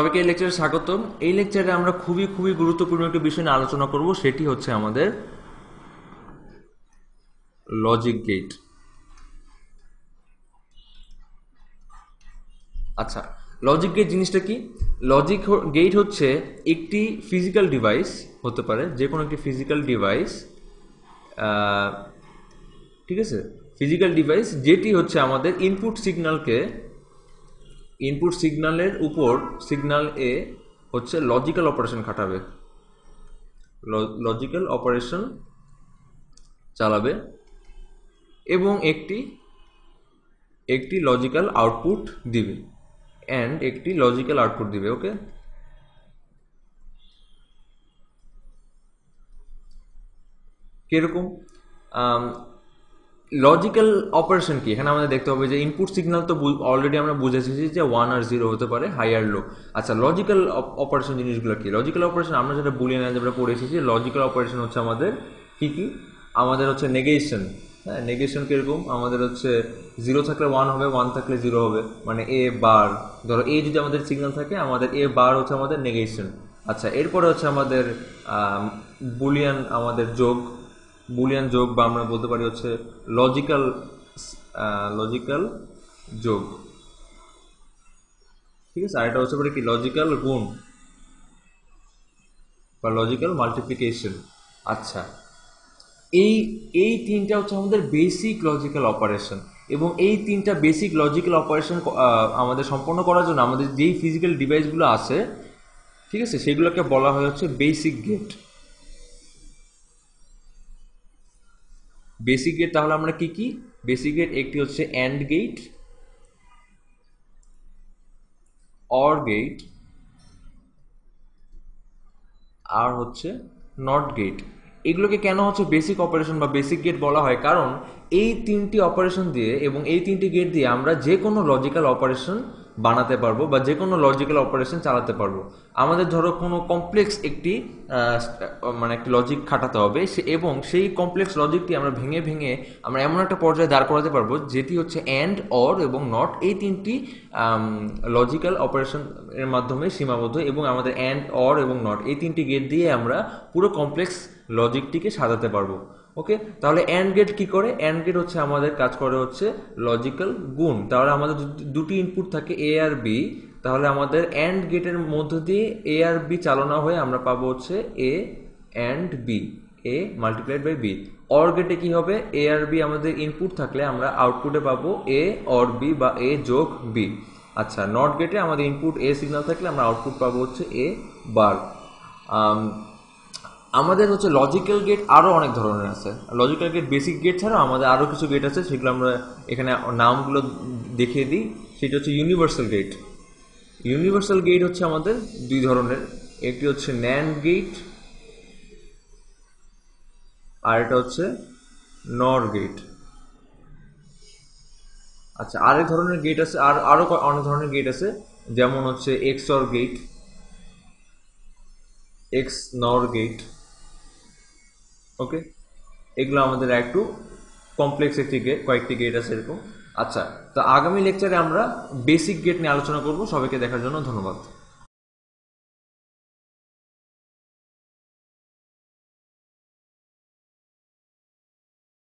সবাইকে এই লেকচারে স্বাগতম। এই লেকচারে আমরা খুবই খুবই গুরুত্বপূর্ণ একটি বিষয় নিয়ে আলোচনা করব, সেটি হচ্ছে আমাদের লজিক গেট আচ্ছা লজিক গেট জিনিসটা কি? লজিক গেট হচ্ছে একটি ফিজিক্যাল ডিভাইস হতে পারে যে কোনো একটি ফিজিক্যাল ডিভাইস ঠিক আছে? ফিজিক্যাল ডিভাইস যেটি হচ্ছে আমাদের ইনপুট সিগন্যালকে ইনপুট সিগনালের উপর সিগন্যাল এ হচ্ছে লজিক্যাল অপারেশন খাটাবে। লজিক্যাল অপারেশন চালাবে এবং একটি একটি লজিক্যাল আউটপুট দিবে। অ্যান্ড একটি লজিক্যাল আউটপুট দিবে ওকে কীরকম? লজিক্যাল অপারেশন কি? এখানে আমাদের দেখতে হবে যে ইনপুট সিগনাল তো অলরেডি আমরা বুঝেছি যে ওয়ান আর জিরো হতে পারে হাই আর লো আচ্ছা লজিক্যাল অপারেশন জিনিসগুলো কি? লজিক্যাল অপারেশন আমরা যেটা বুলিয়ান আমরা পড়েছি যে লজিক্যাল অপারেশন হচ্ছে আমাদের কি কি? আমাদের হচ্ছে নেগেশন হ্যাঁ নেগেশন কীরকম? আমাদের হচ্ছে জিরো থাকলে ওয়ান হবে ওয়ান থাকলে জিরো হবে। মানে এ বার ধরো এ যদি আমাদের সিগনাল থাকে, আমাদের এ বার হচ্ছে আমাদের নেগেশন আচ্ছা এরপরে হচ্ছে আমাদের বুলিয়ান আমাদের যোগ। বুলিয়ান যোগ বা আমরা বলতে পারি হচ্ছে লজিক্যাল লজিক্যাল যোগ। ঠিক আছে? আরেকটা হচ্ছে পারে কি? লজিক্যাল গুণ বা লজিক্যাল মাল্টিপ্লিকেশন আচ্ছা। এই এই তিনটা হচ্ছে আমাদের বেসিক লজিক্যাল অপারেশন এবং এই তিনটা বেসিক লজিক্যাল অপারেশন আমাদের সম্পন্ন করার জন্য আমাদের যেই ফিজিক্যাল ডিভাইসগুলো আছে, ঠিক আছে? সেগুলোকে বলা হয় হচ্ছে বেসিক গেট বেসিক গেট তাহলে আমরা কি কি? বেসিক গেট একটি হচ্ছে অ্যান্ড গেট অর গেট আর হচ্ছে নট গেট এগুলোকে কেন হচ্ছে বেসিক অপারেশন বা বেসিক গেট বলা হয়? কারণ এই তিনটি অপারেশন দিয়ে এবং এই তিনটি গেট দিয়ে আমরা যে কোনো লজিক্যাল অপারেশন বানাতে পারব বা যে কোনো লজিক্যাল অপারেশন চালাতে পারব। আমাদের ধরো কোনো কমপ্লেক্স একটি মানে একটি লজিক খাটাতে হবে সে, এবং সেই কমপ্লেক্স লজিকটি আমরা ভেঙে ভেঙে আমরা এমন একটা পর্যায়ে দাঁড় করাতে পারব যেটি হচ্ছে অ্যান্ড অর এবং নট এই তিনটি লজিক্যাল অপারেশন এর মাধ্যমে সীমাবদ্ধ এবং আমাদের অ্যান্ড অর এবং নট এই তিনটি গেট দিয়ে আমরা পুরো কমপ্লেক্স লজিকটিকে সাজাতে পারব। ওকে তাহলে অ্যান্ড গেট কি করে? অ্যান্ড গেট হচ্ছে আমাদের কাজ করে হচ্ছে লজিক্যাল গুণ। তাহলে আমাদের দুটি ইনপুট থাকে এ আর বি তাহলে আমাদের অ্যান্ড গেটের মধ্য দিয়ে এ আর বি চালনা হয়ে আমরা পাবো হচ্ছে A and B A multiplied by B or গেটে কি হবে? এ আর বি আমাদের ইনপুট থাকলে আমরা আউটপুটে পাবো এ অর বি বা এ যোগ বি আচ্ছা নট গেটে আমাদের ইনপুট এ সিগনাল থাকলে আমরা আউটপুট পাবো হচ্ছে এ বার আমাদের হচ্ছে লজিক্যাল গেট আরও অনেক ধরনের আছে। লজিক্যাল গেট বেসিক গেট ছাড়াও আমাদের আরও কিছু গেট আছে, সেগুলো আমরা এখানে নামগুলো দেখিয়ে দিই। সেটা হচ্ছে ইউনিভার্সাল গেট ইউনিভার্সাল গেট হচ্ছে আমাদের দুই ধরনের। একটি হচ্ছে ন্যান্ড গেট আর এটা হচ্ছে নর গেট আচ্ছা আরেক ধরনের গেট আছে, আর আরও অনেক ধরনের গেট আছে, যেমন হচ্ছে X or gate X nor gate okay? এগুলো আমাদের একটু একটি গেট কয়েকটি গেট আছে এরকম। আচ্ছা তো আগামী লেকচারে আমরা বেসিক গেট নিয়ে আলোচনা করব। সবাইকে দেখার জন্য ধন্যবাদ।